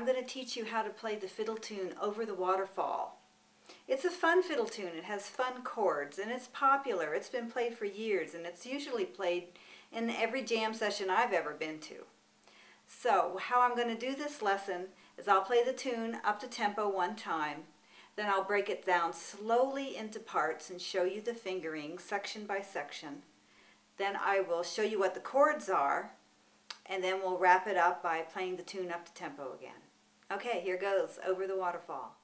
I'm going to teach you how to play the fiddle tune Over the Waterfall. It's a fun fiddle tune. It has fun chords and it's popular. It's been played for years and it's usually played in every jam session I've ever been to. So how I'm going to do this lesson is I'll play the tune up to tempo one time, then I'll break it down slowly into parts and show you the fingering section by section. Then I will show you what the chords are and then we'll wrap it up by playing the tune up to tempo again. Okay, here goes, Over the Waterfall.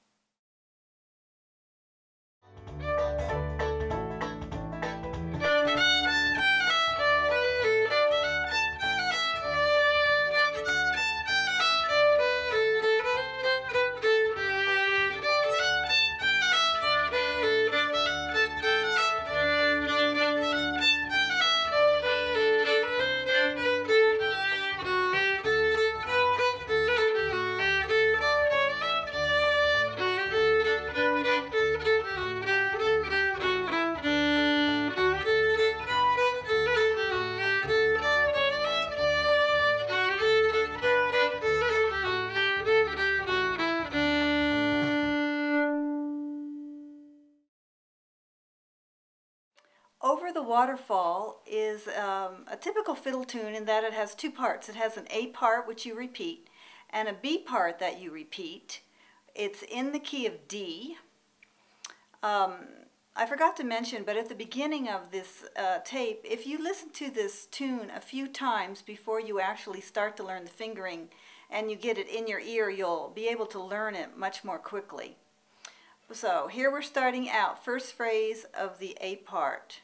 The Waterfall is um, a typical fiddle tune in that it has two parts. It has an A part, which you repeat, and a B part that you repeat. It's in the key of D. Um, I forgot to mention, but at the beginning of this uh, tape, if you listen to this tune a few times before you actually start to learn the fingering and you get it in your ear, you'll be able to learn it much more quickly. So here we're starting out, first phrase of the A part.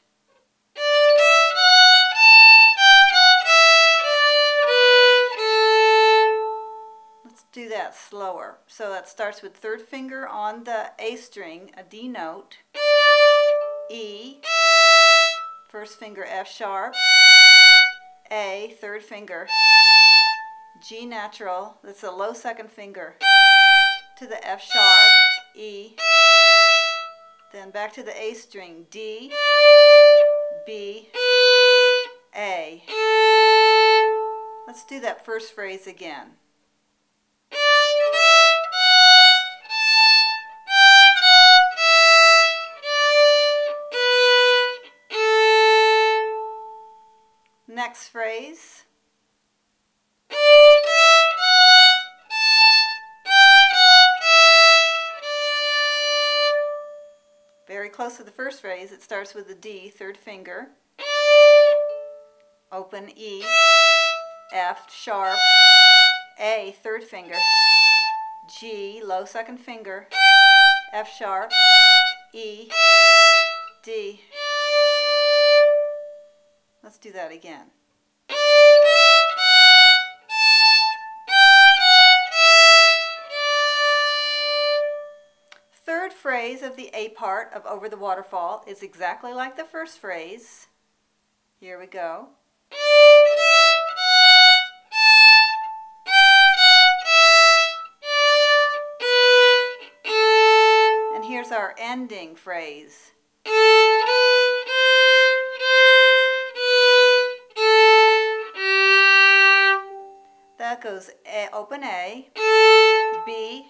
Do that slower. So that starts with third finger on the A string, a D note, E, first finger F sharp, A, third finger, G natural, that's a low second finger, to the F sharp, E, then back to the A string, D, B, A. Let's do that first phrase again. Next phrase. Very close to the first phrase, it starts with the D, third finger, open E, F, sharp, A, third finger, G, low second finger, F sharp, E, D. Let's do that again. Third phrase of the A part of Over the Waterfall is exactly like the first phrase. Here we go. And here's our ending phrase. That goes A, open A, B,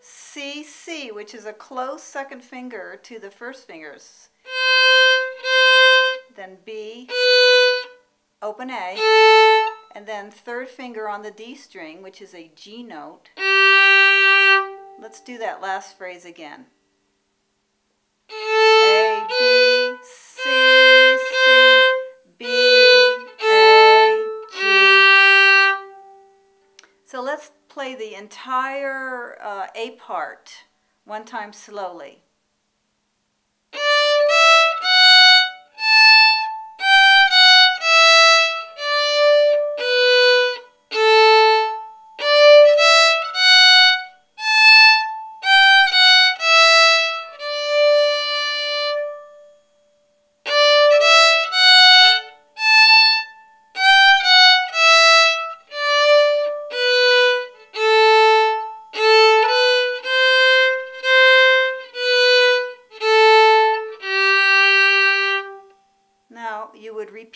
C, C, which is a close second finger to the first fingers. Then B, open A, and then third finger on the D string, which is a G note. Let's do that last phrase again. Play the entire uh, A part one time slowly.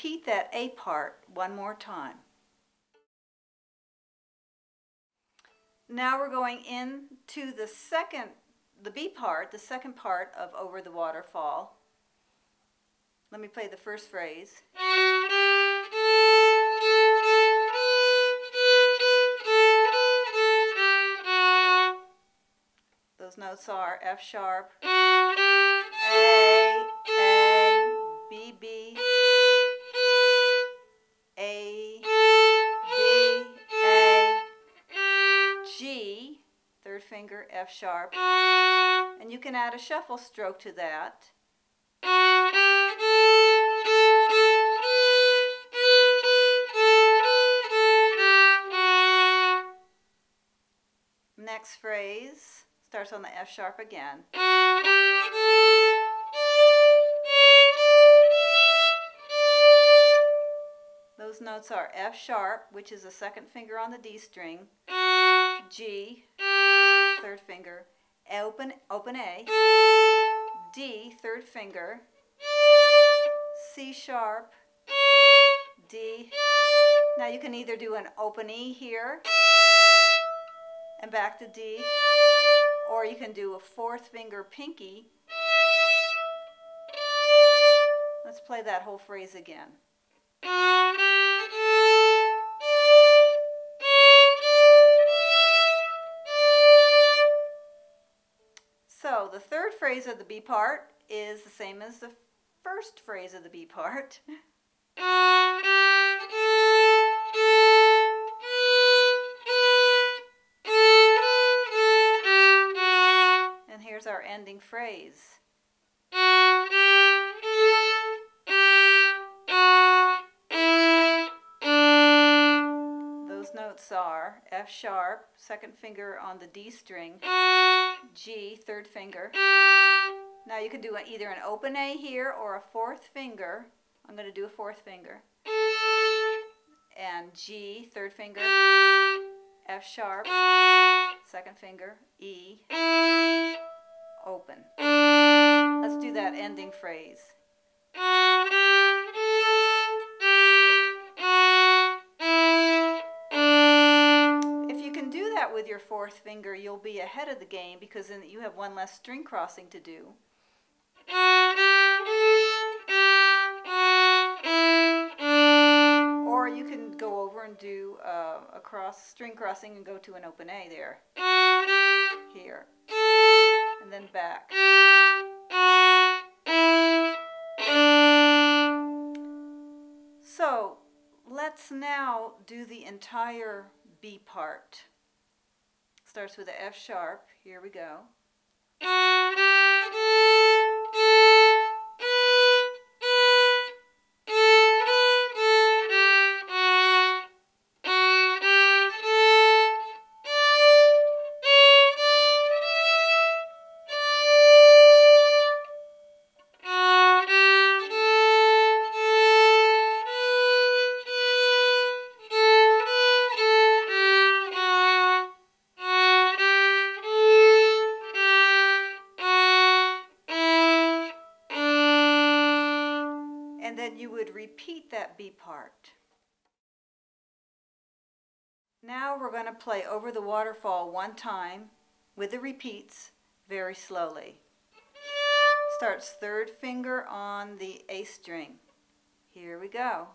Repeat that A part one more time. now we're going into the second, the B part, the second part of Over the Waterfall. Let me play the first phrase. Those notes are F sharp, F sharp, and you can add a shuffle stroke to that. Next phrase starts on the F sharp again. Those notes are F sharp, which is the second finger on the D string, G, third finger, open, open A, D, third finger, C sharp, D. Now you can either do an open E here and back to D, or you can do a fourth finger pinky. Let's play that whole phrase again. So the third phrase of the B part is the same as the first phrase of the B part. And here's our ending phrase. Notes are F sharp, second finger on the D string, G, third finger. Now you can do either an open A here or a fourth finger. I'm going to do a fourth finger. And G, third finger, F sharp, second finger, E, open. Let's do that ending phrase. With your fourth finger, you'll be ahead of the game because then you have one less string crossing to do. Or you can go over and do uh, a cross string crossing and go to an open A there. Here. And then back. So let's now do the entire B part. Starts with the F sharp. Here we go. Now we're going to play Over the Waterfall one time with the repeats very slowly. Starts third finger on the A string. Here we go.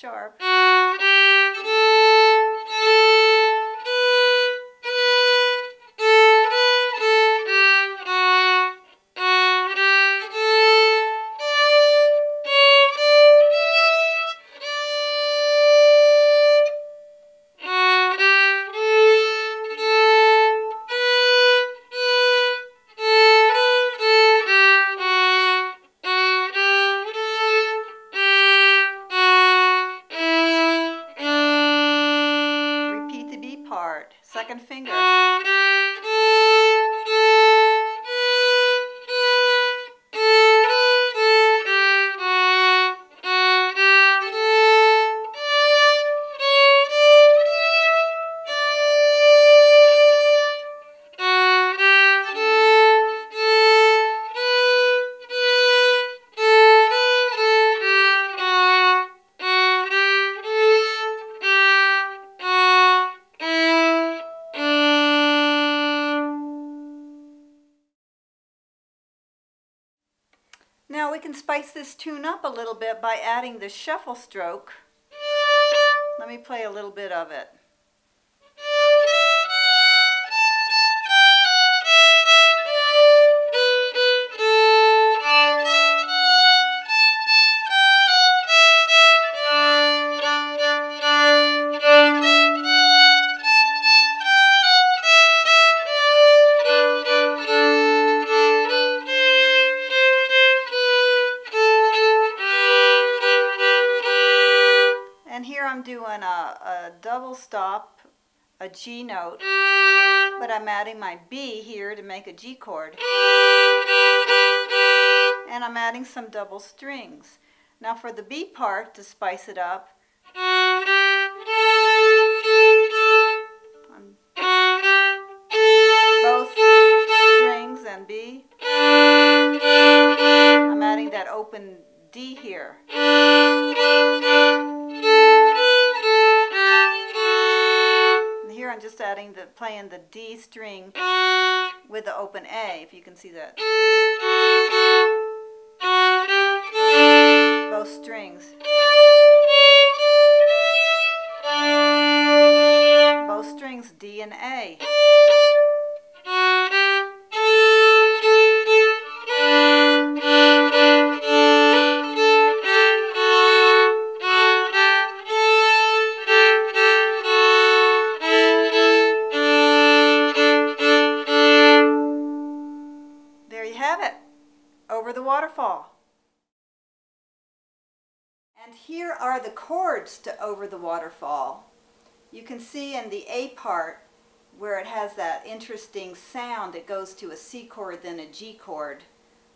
Sharp. Second finger. Spice this tune up a little bit by adding the shuffle stroke. Let me play a little bit of it. Stop, a G note, but I'm adding my B here to make a G chord. And I'm adding some double strings. Now for the B part, to spice it up, I'm just adding the playing the D string with the open A, if you can see that. Both strings. Both strings D and A. here are the chords to Over the Waterfall. You can see in the A part where it has that interesting sound, it goes to a C chord then a G chord.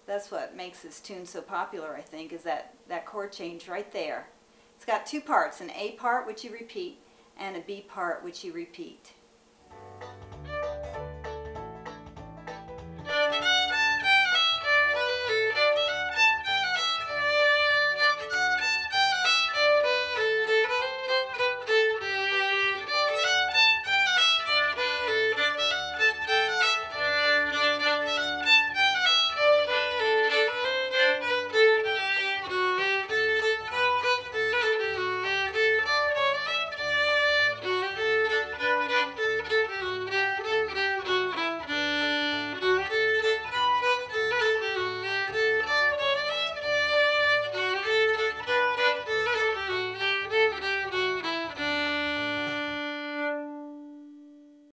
That's what makes this tune so popular, I think, is that, that chord change right there. It's got two parts, an A part which you repeat and a B part which you repeat.